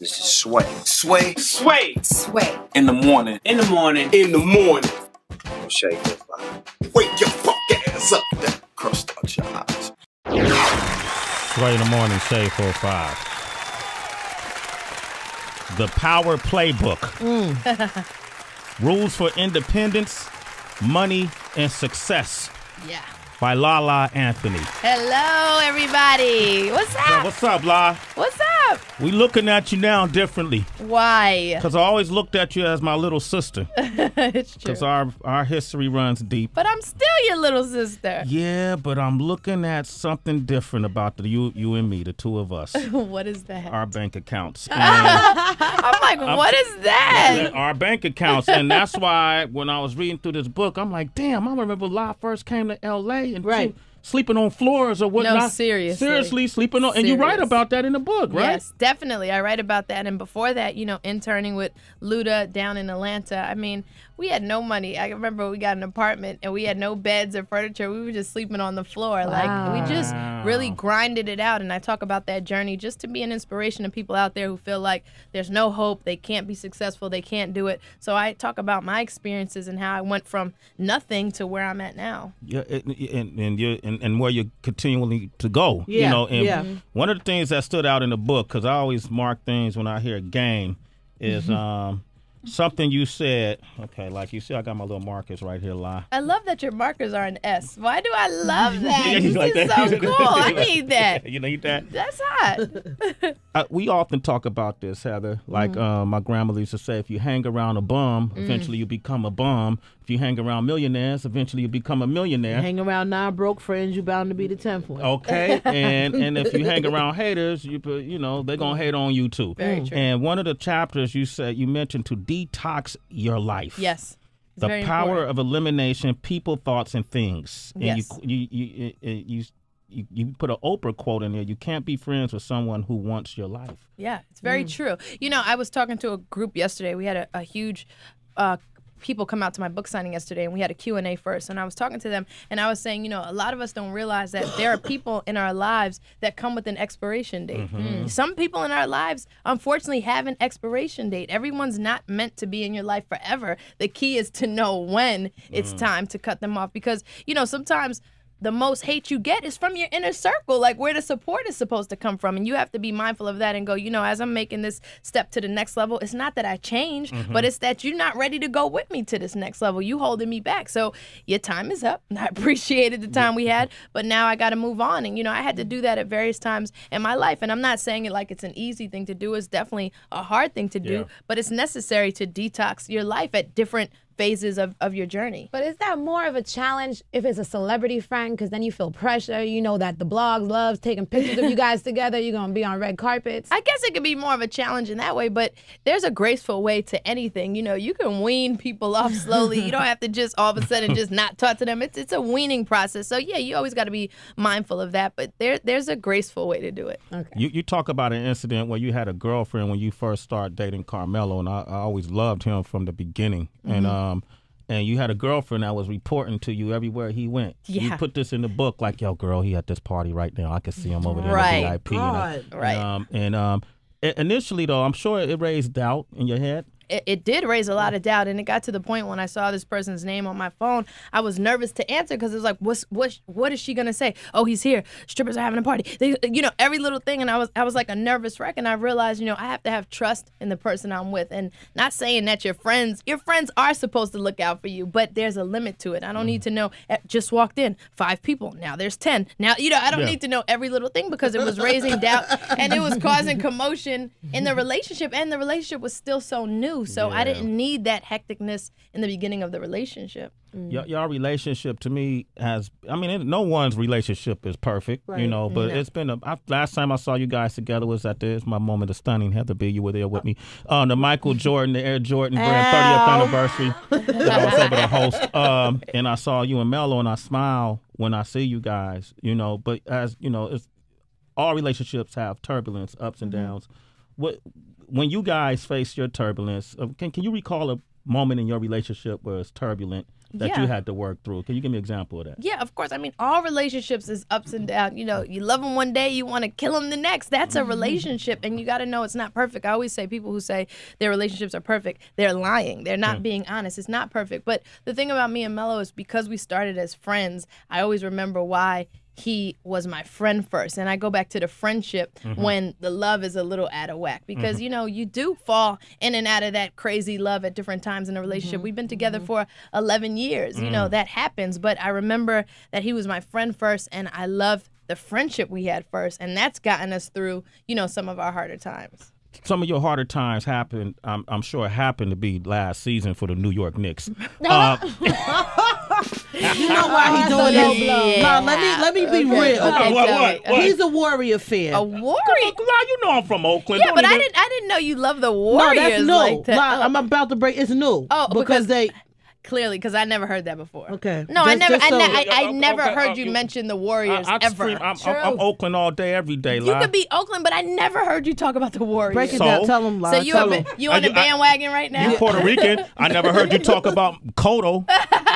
This is Sway. Sway. Sway. Sway. In the morning. In the morning. In the morning. Shake that fire. Wake your fuck ass up. That Crust out your eyes. Sway in the morning, Shade 45. The Power Playbook. Mm. Rules for Independence, Money, and Success Yeah. By Lala Anthony. Hello, everybody. What's up? what's up, La? What's up? We looking at you now differently. Why? Because I always looked at you as my little sister. it's true. Because our, our history runs deep. But I'm still your little sister. Yeah, but I'm looking at something different about the you, you and me, the two of us, what is that? our bank accounts. I'm like, what is that? our bank accounts, and that's why when I was reading through this book, I'm like, damn, I remember La first came to L.A. and Right. sleeping on floors or whatnot. No, seriously. seriously sleeping on, and you write about that in the book, right? Yes, definitely. I write about that. And before that, you know, interning with Luda down in Atlanta. I mean, we had no money. I remember we got an apartment and we had no beds or furniture. We were just sleeping on the floor. Like, we just really grinded it out. And I talk about that journey just to be an inspiration to people out there who feel like there's no hope, they can't be successful, they can't do it. So I talk about my experiences and how I went from nothing to where I'm at now. Yeah, and and and, you and, and where you're continually to go. Yeah. You know, and yeah. one of the things that stood out in the book because I always mark things when I hear game is um something you said. Okay, like you see, I got my little markers right here. Lie. I love that your markers are an S. Why do I love that? Yeah, this like is that? so cool. I need that. You need that. That's hot. Uh, we often talk about this, Heather. Like uh, my grandmother used to say, if you hang around a bum, eventually you become a bum. If you hang around millionaires, eventually you become a millionaire. Hang around nine broke friends, you're bound to be the tenth one. Okay, and and if you hang around haters, you you know they're gonna hate on you too. Very true. And one of the chapters you said you mentioned to detox your life. Yes. It's The very power important. of elimination, people, thoughts, and things. And Yes. you you you you. you you, you put an Oprah quote in there. You can't be friends with someone who wants your life. Yeah, it's very true. You know, I was talking to a group yesterday. We had a, a huge uh, people come out to my book signing yesterday and we had a q&a first and i was talking to them and i was saying you know a lot of us don't realize that there are people in our lives that come with an expiration date. Mm-hmm. Hmm. Some people in our lives unfortunately have an expiration date. Everyone's not meant to be in your life forever. The key is to know when it's mm. time to cut them off because you know sometimes the most hate you get is from your inner circle, like where the support is supposed to come from. And you have to be mindful of that and go, you know, as I'm making this step to the next level, it's not that I changed, mm-hmm. but it's that you're not ready to go with me to this next level. You holding me back. So your time is up. I appreciated the time we had, but now I got to move on. And, you know, I had to do that at various times in my life. And I'm not saying it like it's an easy thing to do, it's definitely a hard thing to do, Yeah. but it's necessary to detox your life at different phases of, of your journey. But is that more of a challenge if it's a celebrity friend? Because then you feel pressure. You know that the blogs loves taking pictures of you guys together. You're gonna be on red carpets. I guess it could be more of a challenge in that way, but there's a graceful way to anything. You know, you can wean people off slowly. you don't have to just all of a sudden just not talk to them. It's it's a weaning process. So yeah, you always got to be mindful of that. But there there's a graceful way to do it. Okay. You you talk about an incident where you had a girlfriend when you first started dating Carmelo, and I, I always loved him from the beginning. And Mm-hmm. Um, and you had a girlfriend that was reporting to you everywhere he went. Yeah. You put this in the book, like, yo, girl, he at this party right now. I can see him over there Right. in the VIP. and, uh, God. Right. And, um, and um, initially though, I'm sure it raised doubt in your head. It, it did raise a lot of doubt and it got to the point when i saw this person's name on my phone i was nervous to answer because it was like what's what what is she gonna say? Oh he's here. Strippers are having a party. They, you know every little thing and i was i was like a nervous wreck and i realized you know i have to have trust in the person i'm with and not saying that your friends your friends are supposed to look out for you but there's a limit to it. I don't need to know eh, just walked in five people now there's 10 now you know i don't Yeah. need to know every little thing because it was raising doubt and it was causing commotion in the relationship and the relationship was still so new so i didn't need that hecticness in the beginning of the relationship. Mm. Y- y'all relationship to me has i mean it, no one's relationship is perfect you know mm-hmm. but it's been a I, last time i saw you guys together was at this my moment of stunning. Heather b you were there with oh. me. On the michael jordan the air jordan brand 30th anniversary that i was able to host. Um and i saw you and Melo and i smile when i see you guys you know but as you know it's all relationships have turbulence ups and mm-hmm. downs. What when you guys face your turbulence uh, can, can you recall a moment in your relationship where it's turbulent that Yeah. you had to work through. Can you give me an example of that? Yeah, of course. I mean, all relationships is ups and downs. You know, you love them one day, you want to kill them the next. That's a relationship, and you got to know it's not perfect. I always say people who say their relationships are perfect, they're lying. They're not being honest. It's not perfect. But the thing about me and Melo is because we started as friends, I always remember why he was my friend first. And i go back to the friendship mm-hmm. when the love is a little out of whack. Because mm-hmm. you know you do fall in and out of that crazy love at different times in a relationship. Mm-hmm. We've been together for 11 years you know mm. that happens. But i remember that he was my friend first and i love the friendship we had first. And that's gotten us through you know some of our harder times Some of your harder times happened. I'm, I'm sure it happened to be last season for the New York Knicks. Uh, You know why he doing low this? blow. Nah, let me let me be real. okay, Okay, what, what, what? he's a Warrior fan. a warrior Well, you know I'm from Oakland. yeah Don't but i didn't i didn't know you love the Warriors. no, that's new. like that. Nah, Oh. I'm about to break. It's new. Oh, because, because- they. Clearly, because I never heard that before. Okay. No, I never. just I, so- ne- I, I Okay, never okay, heard uh, you you- mention the Warriors I, I ever. scream, I'm, I'm, I'm Oakland all day, every day. you Li. could be Oakland, but I never heard you talk about the Warriors. Break it So? down. Tell him. so you tell a, him. you on I- the I- bandwagon right now? You Puerto Rican. I never heard you talk about Kodo.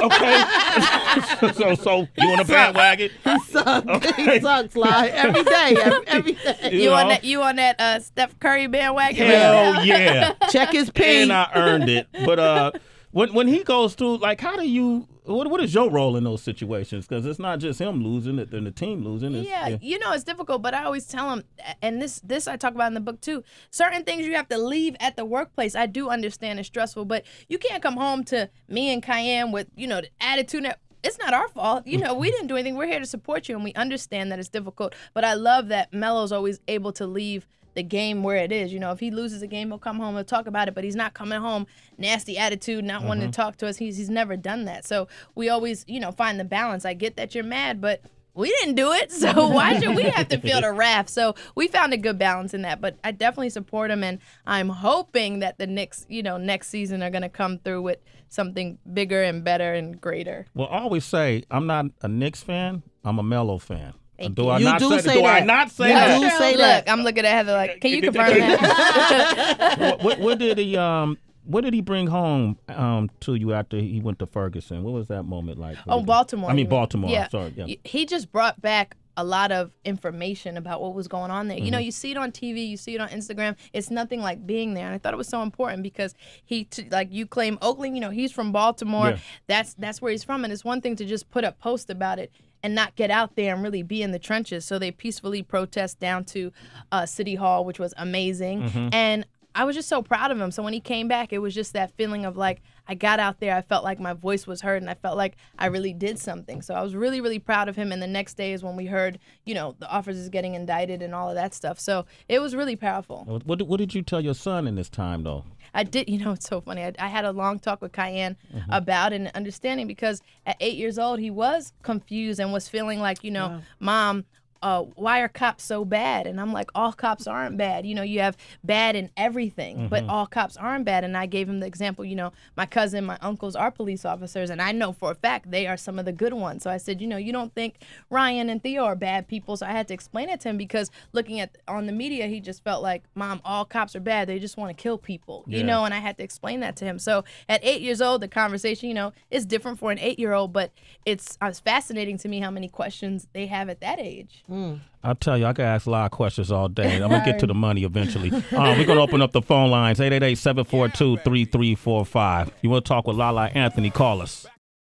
Okay. so so you on the bandwagon? He sucks. he sucks, Lie. Every day. Every, every day. You on know? that? You on that uh, Steph Curry bandwagon? right now? Yeah. Check his pin. and I earned it. But uh, when when he goes through, like, how do you? What what is your role in those situations? Because it's not just him losing it, and the team losing. It's, Yeah, you know it's difficult, but I always tell them, and this this I talk about in the book too. Certain things you have to leave at the workplace. I do understand it's stressful, but you can't come home to me and Kiyan with you know the attitude. That, it's not our fault. You know, we mm-hmm. didn't do anything. We're here to support you, and we understand that it's difficult. But I love that Melo's always able to leave the game where it is. You know, if he loses a game, he'll come home and talk about it, but he's not coming home nasty attitude, not wanting to mm-hmm. talk to us. He's he's never done that. So we always, you know, find the balance. I get that you're mad, but we didn't do it, so why should we have to feel the wrath? So we found a good balance in that. But I definitely support him, and I'm hoping that the Knicks, you know, next season are going to come through with something bigger and better and greater. Well, I always say I'm not a Knicks fan. I'm a Melo fan. Thank do you. I You not do say, say do I not say You that? do say Look. I'm looking at Heather like, can you confirm that? what, what, what did he um what did he bring home um to you after he went to Ferguson? What was that moment like? Oh, Baltimore. I mean Baltimore. Yeah. Sorry. Yeah. He just brought back a lot of information about what was going on there. You Mm-hmm. know, you see it on TV, you see it on Instagram. It's nothing like being there, and I thought it was so important because he, t- like you claim Oakland. You know, he's from Baltimore. Yeah. That's that's where he's from, and it's one thing to just put up post about it and not get out there and really be in the trenches. So they peacefully protest down to uh, City Hall, which was amazing, Mm-hmm. and. I was just so proud of him. So when he came back, it was just that feeling of like I got out there, I felt like my voice was heard, and I felt like I really did something. So I was really, really proud of him. And the next day is when we heard, you know, the officers getting indicted and all of that stuff. So it was really powerful. What, what, did- you tell your son in this time though? I did, you know, it's so funny. I, I had a long talk with Kiyan mm-hmm. about it and understanding because at eight years old, he was confused and was feeling like, you know, mom, uh, why are cops so bad? And I'm like, all cops aren't bad. You know, you have bad in everything, but all cops aren't bad. And I gave him the example, you know, my cousin, my uncles are police officers, and I know for a fact they are some of the good ones. So I said, you know, you don't think Ryan and Theo are bad people. So I had to explain it to him because looking at on the media, he just felt like, mom, all cops are bad. They just want to kill people, you know, and I had to explain that to him. So at eight years old, the conversation, you know, is different for an eight year old, but it's, uh, it's fascinating to me how many questions they have at that age. I'll tell you, I can ask a lot of questions all day. I'm gonna get to the money eventually. Um, we're gonna open up the phone lines 888-742-3345. You want to talk with Lala Anthony? Call us.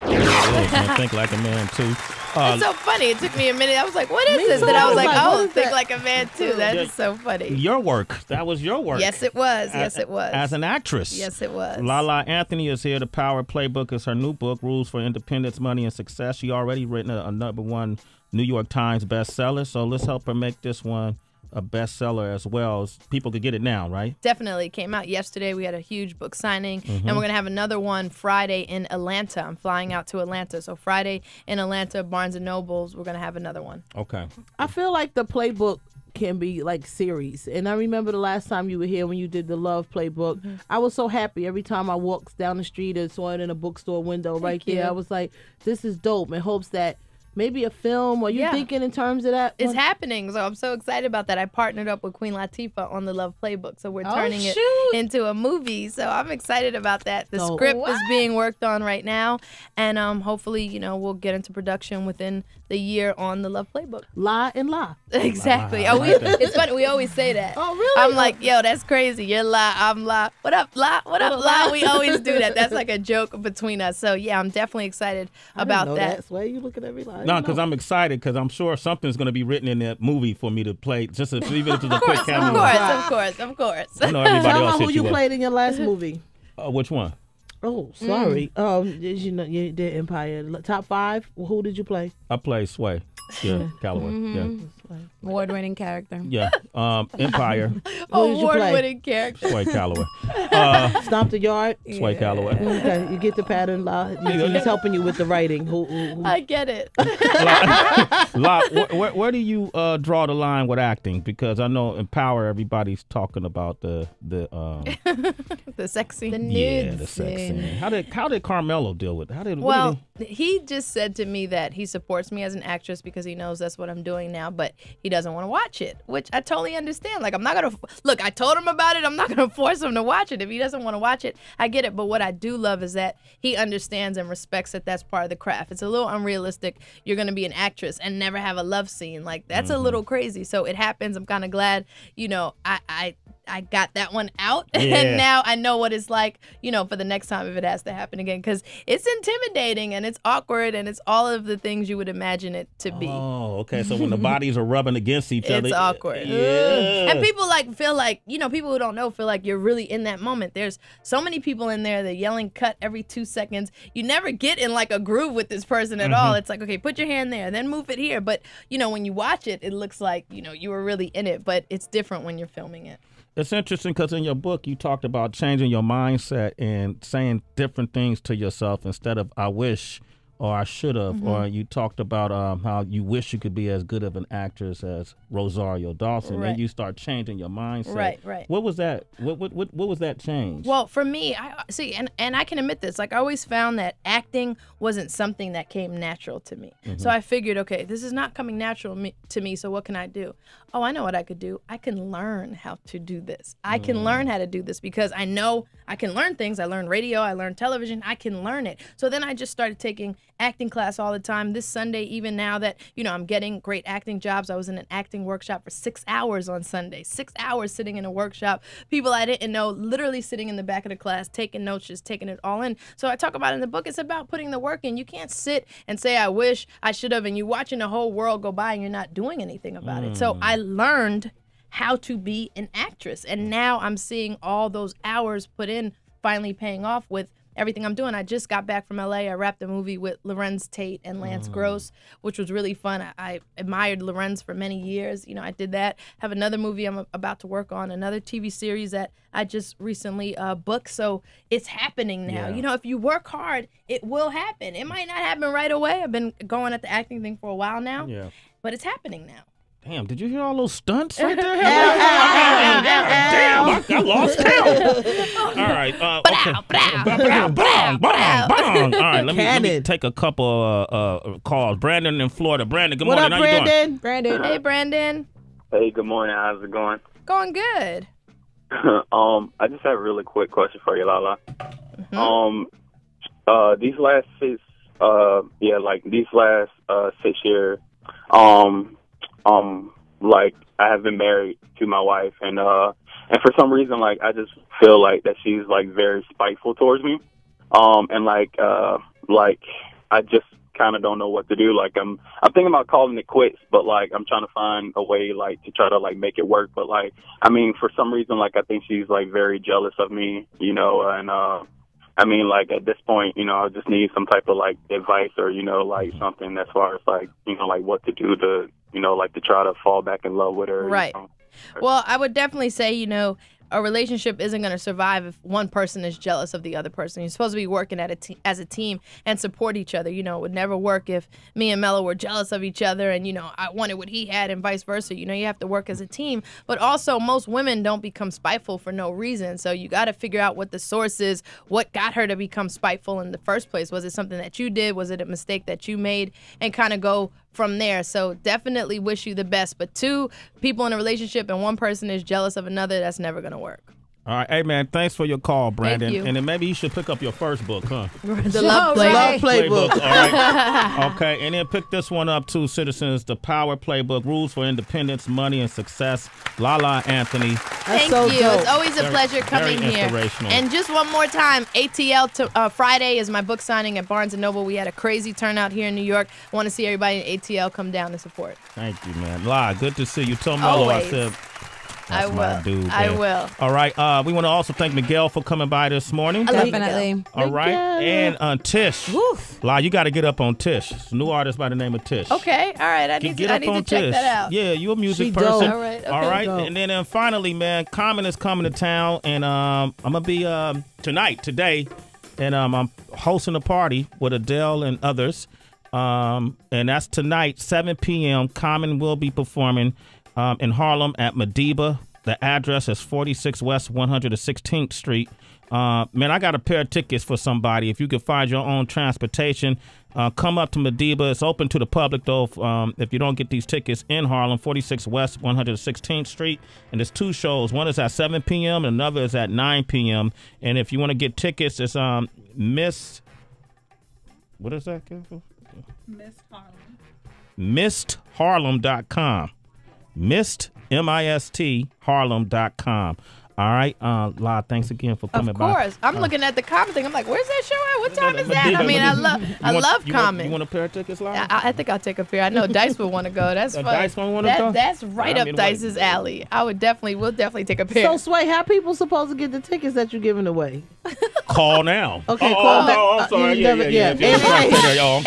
Yeah, man, think like a man too. Uh, It's so funny. It took me a minute. I was like, what is this? too. And I I was was like, like, oh, think like a man too. That is so funny. your work. That was your work. Yes, it was. Yes, it was. As an actress. yes, it was. Lala Anthony is here. The Power Playbook is her new book, Rules for Independence, Money, and Success. She already written a, a number one New York Times bestseller. So let's help her make this one a bestseller as well. As people could get it now, right? Definitely It came out yesterday. We had a huge book signing, Mm-hmm. and we're gonna have another one Friday in Atlanta. I'm flying out to Atlanta, so Friday in Atlanta, Barnes and Nobles. We're gonna have another one. Okay. I feel like the playbook can be like series. And I remember the last time you were here when you did the Love Playbook. Mm-hmm. I was so happy every time I walked down the street and saw it in a bookstore window right you. there. I was like, this is dope in hopes that maybe a film? Are you Yeah. thinking in terms of that? It's What- happening, so I'm so excited about that. I partnered up with Queen Latifah on the Love Playbook, so we're Oh, turning it into a movie. So I'm excited about that. The Dope. script is being worked on right now, and um, hopefully, you know, we'll get into production within the year on the Love Playbook. lie and lie. Exactly. I Oh, we, like it's funny. We always say that. Oh, really? I'm like, yo, that's crazy. You're lie. I'm lie. What up, lie? What up, lie? We always do that. That's like a joke between us. So yeah, I'm definitely excited I about know that. That's why you looking at me like. No, because I'm excited because I'm sure something's going to be written in that movie for me to play, just if, even if it's a Of quick course, cameo. of course, of course, of course. I know everybody Tell else me who you you played in your last movie. Uh, which one? Oh, sorry. Um, did you know you did Empire Top Five? Who did you play? I play Sway. Yeah, Calloway. Award-winning character. Yeah, yeah. Um, Empire. Who did you play? Award-winning character. Sway Calloway. Uh, Stomp the yard. Sway Calloway. Okay, you get the pattern. La. He's helping you with the writing. Who? who, who? I get it. Lot, where, where, where do you uh, draw the line with acting? Because I know in Power, everybody's talking about the the um, the sexy. The yeah nude the sex scene. scene. How did how did Carmelo deal with it? How did what did Well, he just said to me that he supports me as an actress because he knows that's what I'm doing now, but he doesn't want to watch it, which I totally understand. Like, I'm not going to look, I told him about it. I'm not going to force him to watch it. If he doesn't want to watch it, I get it. But what I do love is that he understands and respects that that's part of the craft. It's a little unrealistic. You're going to be an actress and never have a love scene. Like, that's a mm-hmm. little crazy. So it happens. I'm kind of glad, you know, I, I, I got that one out, Yeah. and now I know what it's like, you know, for the next time if it has to happen again, because it's intimidating and it's awkward and it's all of the things you would imagine it to be. Oh, okay. So when the bodies are rubbing against each other, It's awkward. Yeah. And people like feel like, you know, people who don't know feel like you're really in that moment. There's so many people in there, they're yelling cut every two seconds. You never get in like a groove with this person at all. Mm-hmm. It's like, okay, put your hand there, then move it here. But, you know, when you watch it, it looks like, you know, you were really in it, but it's different when you're filming it. It's interesting because in your book you talked about changing your mindset and saying different things to yourself instead of "I wish" or "I should have," Mm-hmm. or you talked about um, how you wish you could be as good of an actress as Rosario Dawson, Right. and you start changing your mindset. Right, right. What was that? What what what, what was that change? Well, for me, I see, and, and I can admit this. Like, I always found that acting wasn't something that came natural to me. So I figured, okay, this is not coming natural me, to me. So what can I do? Oh, I know what I could do. I can learn how to do this. I can learn how to do this because I know I can learn things. I learned radio. I learned television. I can learn it. So then I just started taking acting class all the time. This Sunday, even now that you know I'm getting great acting jobs, I was in an acting workshop for six hours on Sunday. Six hours sitting in a workshop. People I didn't know, literally sitting in the back of the class, taking notes, just taking it all in. So I talk about in the book. It's about putting the work in. You can't sit and say I wish I should have, and you watching the whole world go by and you're not doing anything about it. So hmm. I learned how to be an actress. And now I'm seeing all those hours put in finally paying off with everything I'm doing. I just got back from LA. I wrapped a movie with Larenz Tate and Lance Gross, which was really fun. I, I admired Larenz for many years. You know, I did that. Have another movie I'm about to work on, another TV series that I just recently uh, booked. So it's happening now. Yeah. You know, if you work hard, it will happen. It might not happen right away. I've been going at the acting thing for a while now, yeah. but it's happening now. Damn, did you hear all those stunts right there? Damn, I, I lost count. All right. Uh, okay. All right, let me, let me take a couple uh, uh, calls. Brandon in Florida. Brandon, good What morning. up, How you doing? Brandon? Brandon. Hey, Brandon. Hey, good morning. How's it going? Going good. um, I just have a really quick question for you, Lala. Mm-hmm. Um, uh, these last six, uh, yeah, like these last uh six years, um, um, like I have been married to my wife, and uh, and for some reason, like I just feel like that she's like very spiteful towards me, um, and like uh, like I just kind of don't know what to do. Like I'm, I'm thinking about calling it quits, but like I'm trying to find a way like to try to like make it work. But like, I mean, for some reason, like I think she's like very jealous of me, you know, and uh, I mean, like at this point, you know, I just need some type of like advice or you know, like mm-hmm. something as far as like you know, like what to do to you know, like to try to fall back in love with her. you Right. know. Well, I would definitely say, you know, a relationship isn't going to survive if one person is jealous of the other person. You're supposed to be working at a te- as a team and support each other. You know, it would never work if me and Melo were jealous of each other and, you know, I wanted what he had and vice versa. You know, you have to work as a team. But also, most women don't become spiteful for no reason. So you got to figure out what the source is, what got her to become spiteful in the first place. Was it something that you did? Was it a mistake that you made? And kind of go from there. So definitely wish you the best. But two people in a relationship and one person is jealous of another, that's never going to work. All right, hey man, thanks for your call, Brandon. you. And then maybe you should pick up your first book, huh? The love Right. play. Love playbook. All right. okay, and then pick this one up too, citizens. The Power Playbook: Rules for Independence, Money, and Success. Lala Anthony. Thank so you. dope. It's always a Very- pleasure very coming here. inspirational. And just one more time, ATL to, uh, Friday is my book signing at Barnes and Noble. We had a crazy turnout here in New York. I Want to see everybody in ATL come down and support. Thank you, man. La, good to see you. Tell Melo I said. I That's my will. dude. I will. All right. Uh, we want to also thank Miguel for coming by this morning. I love you, Definitely. All right. And uh, Tish. Woof. La, you got to get up on Tish. It's a new artist by the name of Tish. Okay. All right. I Get, need get to, I up need on to check Tish. that out. Yeah, you're a music She person. dope. All right, okay. right. Dope. And then, and finally, man, Common is coming to town, and um, I'm gonna be um tonight, today, and um, I'm hosting a party with Adele and others. Um, and that's tonight, 7 p.m. Common will be performing um, in Harlem at Madiba. The address is 46 West 116th Street. Uh, man, I got a pair of tickets for somebody. If you could find your own transportation, uh, come up to Madiba. It's open to the public, though. if, Um, if you don't get these tickets in Harlem, 46 West 116th Street. And there's two shows. One is at 7 p.m. and another is at 9 p.m. And if you want to get tickets, it's um Miss. What is that? Careful? mistharlem.com. Mist, M I S T, harlem.com. All right. Uh, La, thanks again for coming Of by. course. I'm looking at the Common thing. I'm like, where's that show at? What time is that? I mean, I love, I want- love you want- you want a pair of tickets, La? I, I think I'll take a pair. I know Dice would want to go. That's Uh, fun. Dice gonna wanna that, go? That's right I up mean, Dice's what- alley. I would definitely, we'll definitely take a pair. So, Sway, how people supposed to get the tickets that you're giving away? Call now. Okay, oh, call oh, back. Oh, Uh, I'm sorry. you Yeah, never- yeah, yeah. yeah. If you're trying to say that, oh, I'm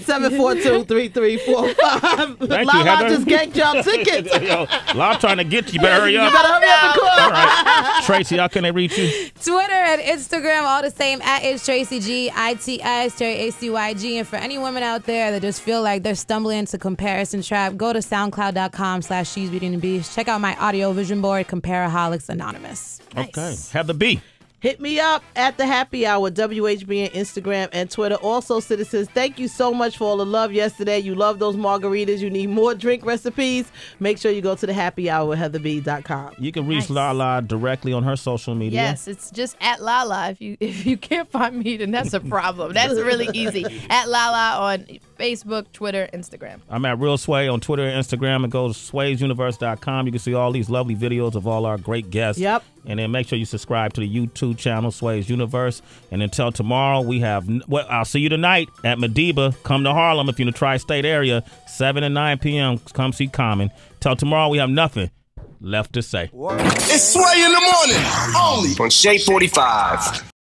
888-742-3345. Thank you, Lala Heather. just ganked y'all tickets. Yo, La, I'm trying to get you. You better hurry up. You better hurry up and call. All right. Tracy, how can they reach you? Twitter and Instagram, all the same at it's Tracy G, I T S, J A C Y G. And for any women out there that just feel like they're stumbling into comparison trap, go to soundcloud.com slash she's beating the beast. Check out my audio vision board, Comparaholics Anonymous. Okay. have the B. Hit me up at the happy hour, WHB on Instagram and Twitter. Also, citizens, thank you so much for all the love yesterday. You love those margaritas. You need more drink recipes. Make sure you go to the happy hour with heatherb.com. You can reach Lala directly on her social media. Yes, it's just at Lala. If you if you can't find me, then that's a problem. That's really easy. At Lala on Facebook, Twitter, Instagram. I'm at Real Sway on Twitter and Instagram and go to swaysuniverse.com. You can see all these lovely videos of all our great guests. Yep. And then make sure you subscribe to the YouTube channel, Sway's Universe. And until tomorrow, we have, well, I'll see you tonight at Madiba. Come to Harlem if you're in the tri state area, 7 and 9 p.m. Come see Common. Till tomorrow, we have nothing left to say. It's Sway in the morning, only On Shade 45.